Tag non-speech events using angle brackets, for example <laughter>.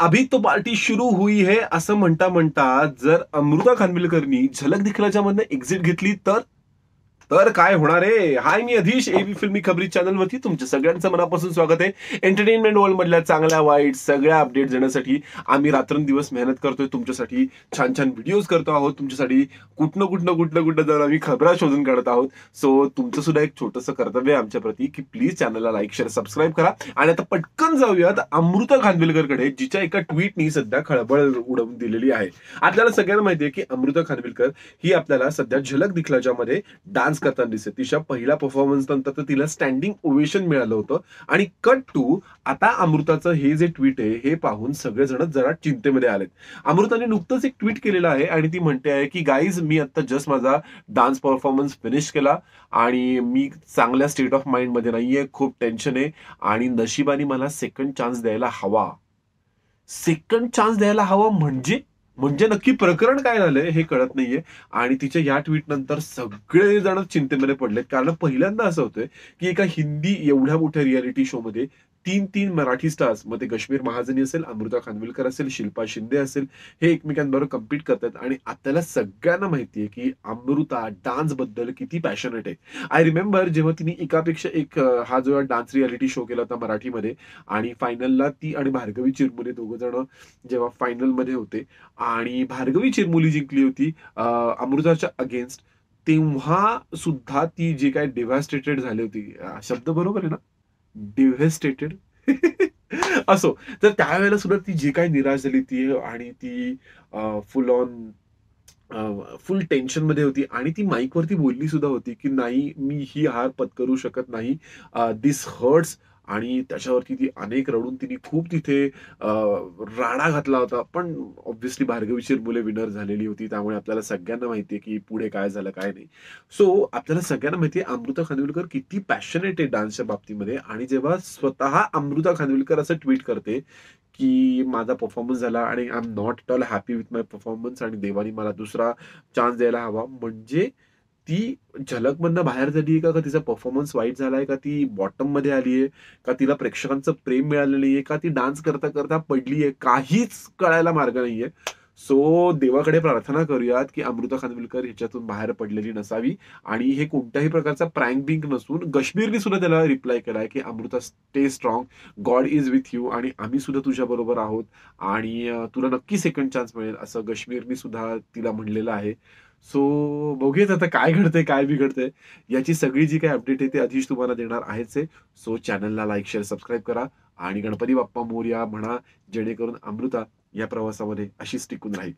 अभी तो पार्टी सुरू हुई है असं म्हणता म्हणता जर अमृता खानविलकरनी झलक दिखलाच्या मधनं एक्झिट घेतली तर? तर काय होणार आहे? हाय मी अधीश एबी फिल्मी खबरी चॅनलवरती तुमच्या सगळ्यांचं मनापासून स्वागत आहे. एंटरटेनमेंट वर्ल्ड मधल्या चांगल्या वाईट सगळ्या अपडेट देण्यासाठी आम्ही रात्रंदिवस मेहनत करतोय. तुमच्यासाठी छान छान व्हिडिओज करतो आहोत. तुमच्यासाठी कुठनं कुठनं कुठनं कुठनं जाऊन आम्ही खबरा शोधून काढत आहोत. सो तुमचं सुद्धा एक छोटंसं कर्तव्य आहे आमच्या प्रती की प्लीज चॅनलला लाईक शेअर सबस्क्राईब करा. आणि आता पटकन जाऊयात अमृता खानविलकरकडे जिच्या एका ट्विटनी सध्या खळबळ उडवून दिलेली आहे. आपल्याला सगळ्यांना माहिती आहे की अमृता खानविलकर ही आपल्याला सध्या झलक दिखलाच्यामध्ये डान्स डान्स करताना दिसते. तिच्या पहिल्या परफॉर्मन्स नंतर तर तिला स्टँडिंग ओवेशन मिळालं होतं. आणि कट टू आता अमृताचं हे जे ट्विट आहे हे पाहून सगळेजण जरा चिंतेमध्ये आलेत. अमृताने नुकतंच एक ट्विट केलेलं आहे आणि ती म्हणते आहे की गाईज मी आता जस्ट माझा डान्स परफॉर्मन्स फिनिश केला आणि मी चांगल्या स्टेट ऑफ माइंडमध्ये नाहीये खूप टेन्शन आहे आणि नशिबाने मला सेकंड चान्स द्यायला हवा. सेकंड चान्स द्यायला हवा म्हणजे? म्हणजे नक्की प्रकरण काय झालंय हे कळत नाहीये. आणि तिच्या या ट्विट नंतर सगळे जण चिंतेमध्ये पडलेत. कारण पहिल्यांदा असं होतंय की एका हिंदी एवढ्या मोठ्या रियालिटी शो मध्ये तीन तीन मराठी स्टार्समध्ये कश्मीर महाजनी असेल अमृता खानविलकर असेल शिल्पा शिंदे असेल हे एकमेकांबरोबर कम्पीट करतात. आणि आपल्याला सगळ्यांना माहिती आहे की अमृता डान्सबद्दल किती पॅशनेट आहे. आय रिमेंबर जेव्हा तिने एकापेक्षा एक हा जो डान्स रियालिटी शो केला होता मराठीमध्ये आणि फायनलला ती आणि भार्गवी चिरमुले दोघं जण जेव्हा फायनलमध्ये होते आणि भार्गवी चिरमुली जिंकली होती अमृताच्या अगेन्स्ट तेव्हा सुद्धा ती जी काय डिव्हास्टेटेड झाली होती. शब्द बरोबर आहे ना? डिव्हेस्टेटेड <laughs> असो तर त्यावेळेला सुद्धा ती जी काही निराश झाली ती आणि ती फुल ऑन फुल टेन्शनमध्ये होती आणि ती माईकवरती बोलली सुद्धा होती की नाही मी ही हार पत्करू शकत नाही. दिस हर्ट्स आणि त्याच्यावरती ती अनेक रडून तिने खूप तिथे राडा घातला होता. पण ऑब्व्हियसली भार्गवीशीर मुले विनर झालेली होती. त्यामुळे आपल्याला सगळ्यांना माहिती आहे की पुढे काय झालं काय नाही. सो आपल्याला सगळ्यांना माहिती आहे अमृता खानविलकर किती पॅशनेट आहे डान्सच्या बाबतीमध्ये. आणि जेव्हा स्वतः अमृता खानविलकर असं ट्विट करते की माझा परफॉर्मन्स झाला आणि I am not at all happy with my performance आणि देवानी मला दुसरा चान्स द्यायला हवा. म्हणजे ती झलकमधनं बाहेर झाली आहे का? का तिचा परफॉर्मन्स वाईट झालाय? का ती बॉटममध्ये आली आहे? का तिला प्रेक्षकांचं प्रेम मिळालेलं नाहीये? का ती डान्स करता करता पडली आहे काहीच कळायला मार्ग नाहीये. सो देवाकडे प्रार्थना करूयात की अमृता खानविलकर ह्याच्यातून बाहेर पडलेली नसावी. आणि हे कोणत्याही प्रकारचा प्रँक बिंक नसून कश्मीरने सुद्धा त्याला रिप्लाय केलाय की Amruta stay strong God is with you आणि आम्ही सुद्धा तुझ्या बरोबर आहोत. आणि तुला नक्की सेकंड चान्स मिळेल असं कश्मीरनी सुद्धा तिला म्हणलेलं आहे. सो बघूयात आता काय घडतंय काय बिघडतंय. याची सगळी जी काही अपडेट आहे ते आधीच तुम्हाला देणार आहेच आहे. सो चॅनलला लाईक शेअर सबस्क्राईब करा. आणि गणपती बाप्पा मोर्या म्हणा जेणेकरून अमृता या प्रवासामध्ये अशीच टिकून राहील.